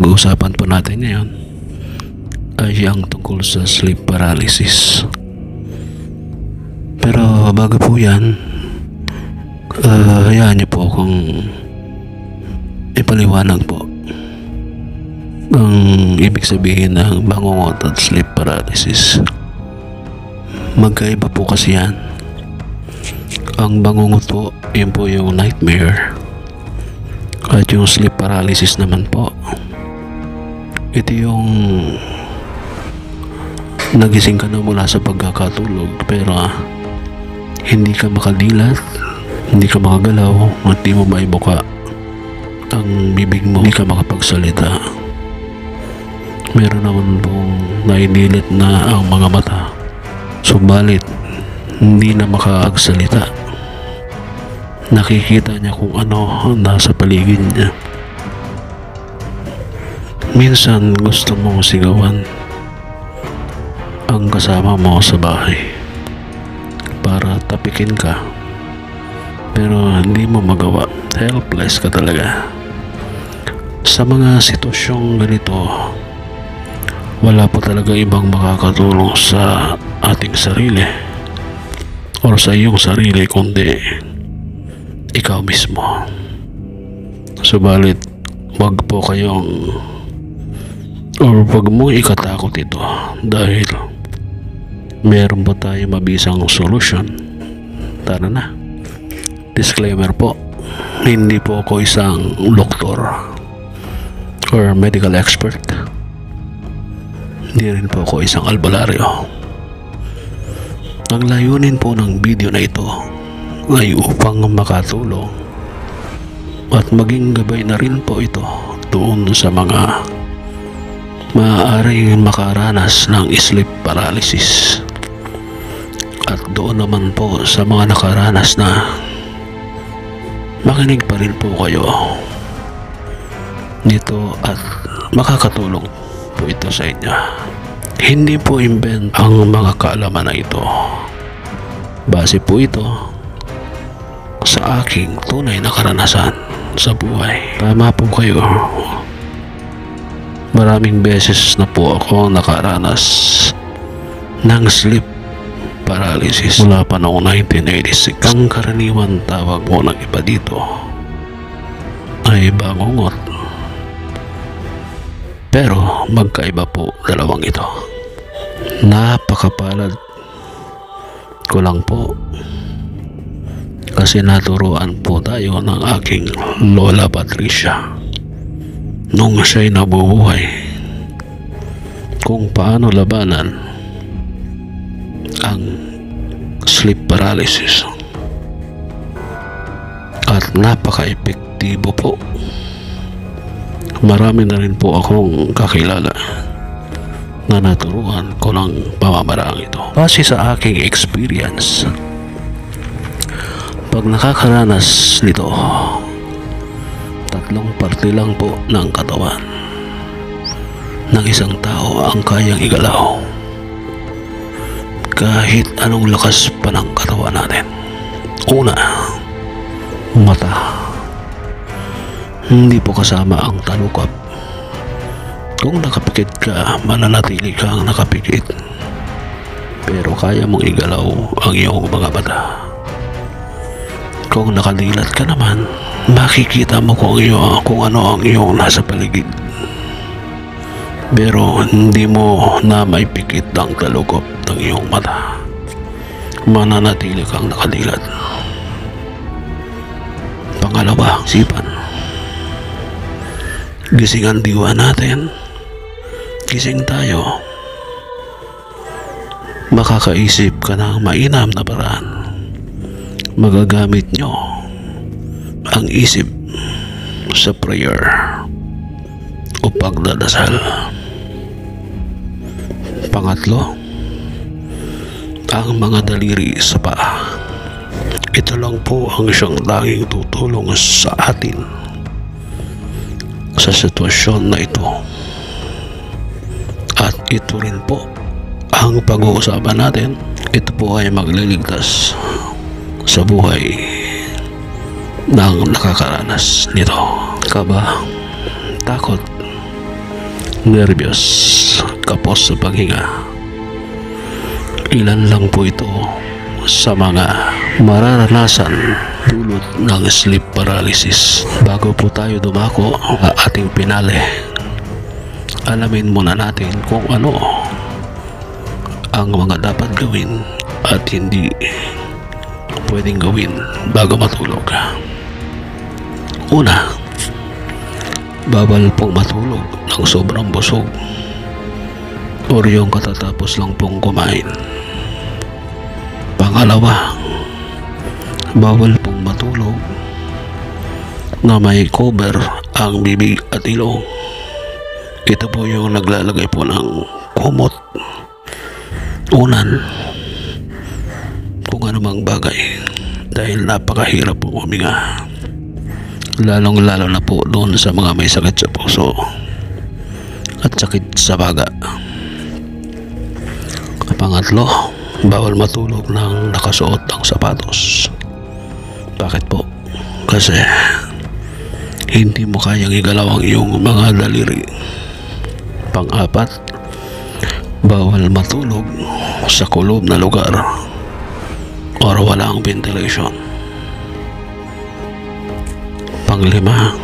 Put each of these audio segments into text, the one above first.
Pag-uusapan po natin ngayon ay ang tungkol sa sleep paralysis. Pero bago po yan, uh, hayaan niyo po akong ipaliwanag po ang ibig sabihin ng bangungot at sleep paralysis. Magkaiba po kasi yan. Ang bangungot po, yun po yung nightmare. At yung sleep paralysis naman po, ito yung nagising ka na mula sa pagkakatulog pero ah, hindi ka makadilat, hindi ka makagalaw, hindi mo maibuka ang bibig mo, hindi ka makapagsalita. Meron naman pong nainilit na ang mga mata. Subalit, hindi na makakagsalita. Nakikita niya kung ano ang nasa paligid niya. Minsan gusto mong sigawan ang kasama mo sa bahay para tapikin ka pero hindi mo magawa. Helpless ka talaga. Sa mga sitwasyong ganito wala po talaga ibang makakatulong sa ating sarili or sa iyong sarili kundi ikaw mismo. Subalit wag po kayong or wag mo ikatakot ito dahil meron pa tayo mabisang solusyon? Tara na. Disclaimer po hindi po ako isang doktor or medical expert. Hindi rin po ako isang albalaryo ang layunin po ng video na ito ay upang makatulong at maging gabay na rin po ito doon sa mga maaaring makaranas ng sleep paralysis. At doon naman po sa mga nakaranas na makinig pa rin po kayo. Dito at makakatulong po ito sa inyo. Hindi po invent ang mga kaalaman na ito. Base po ito sa aking tunay na karanasan sa buhay. Tama po kayo Maraming beses na po ako nakaranas ng sleep paralysis mula pa noong 1986. Ang karaniwan tawag mo ng iba dito ay bangungot. Pero magkaiba po dalawang ito. Napakapalad ko lang po kasi naturuan po tayo ng aking Lola Patricia nung siya'y nabubuhay kung paano labanan ang sleep paralysis. At napaka-epektibo po. Marami na rin po akong kakilala na naturuan ko ng pamamaraan ito. Base sa aking experience pag nakakaranas nito tatlong parte lang po ng katawan. Ng isang tao ang kayang igalaw. Kahit anong lakas pa ng katawan natin. Una mata. Hindi po kasama ang talukap. Kung nakapikit ka mananatili kang nakapikit. Pero kaya mong igalaw ang iyong mga mata kung nakadilat ka naman makikita mo kung, iyo, kung ano ang iyong nasa paligid. Pero hindi mo na may pikit ang talukop ng iyong mata. Mananatili kang nakadilat. Pangalawa, sipan. Gising ang diwa natin. Gising tayo. Makakaisip ka ng mainam na paraan. Magagamit nyo ang isip sa prayer o pagdadasal. Pangatlo, ang mga daliri sa paa. Ito lang po ang siyang laging tutulong sa atin sa sitwasyon na ito. At ito rin po ang pag-uusapan natin. Ito po ay magliligtas sa buhay ng nakakaranas nito. Kaba, takot, nervyos, kapos sa paghinga. Ilan lang po ito sa mga mararanasan dulot ng sleep paralysis. Bago po tayo dumako sa ating pinale, alamin muna natin kung ano ang mga dapat gawin at hindi pwedeng gawin bago matulog. Una, bawal pong matulog ng sobrang busog or yung katatapos lang pong kumain. Pangalawa, bawal pong matulog na may cover ang bibig at ilong. Ito po yung naglalagay po ng kumot, unan, anumang bagay dahil napakahirap po huminga. Lalong lalo na po doon sa mga may sakit sa puso at sakit sa baga. Pangatlo, bawal matulog ng nakasuot ng sapatos. Bakit po? Kasi hindi mo kayang igalaw ang iyong mga daliri. Pang-apat, bawal matulog sa kulob na lugar or walang ventilation. Panglima,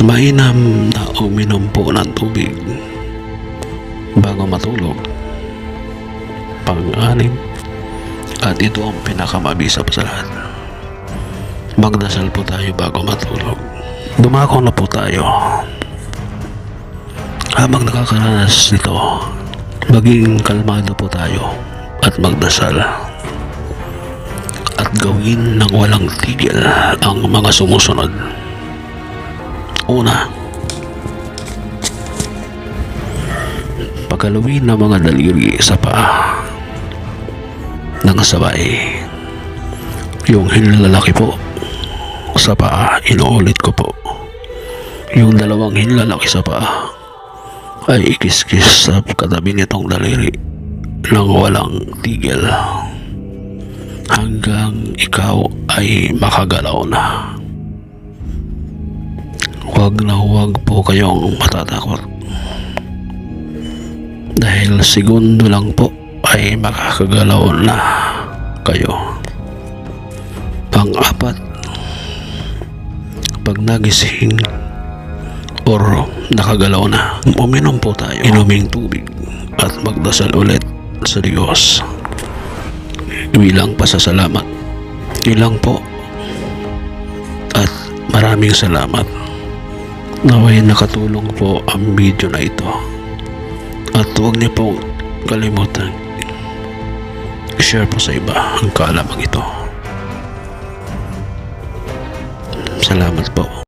mainam na uminom po ng tubig bago matulog. Pang-anim, at ito ang pinakamabisa pa sa lahat. Magdasal po tayo bago matulog. Dumako na po tayo. Habang nakakaranas nito, maging kalmado po tayo at magdasal. At gawin ng walang tigil ang mga sumusunod. Una, pagkalawin ng mga daliri sa paa ng sabay. Yung hinlalaki po sa paa, inuulit ko po. Yung dalawang hinlalaki sa paa ay ikiskis sa katabi nitong daliri nang walang tigil hanggang ikaw ay makagalaw na. Huwag na huwag po kayong matatakot. Dahil segundo lang po ay makakagalaw na kayo. Pang-apat, pag nagising or nakagalaw na, uminom po tayo. Inuming tubig at magdasal ulit sa Diyos. Bilang pasasalamat. Ilang po. At maraming salamat. Naway nakatulong po ang video na ito. At huwag niyo pong kalimutan i-share po sa iba ang kaalamang ito. Salamat po.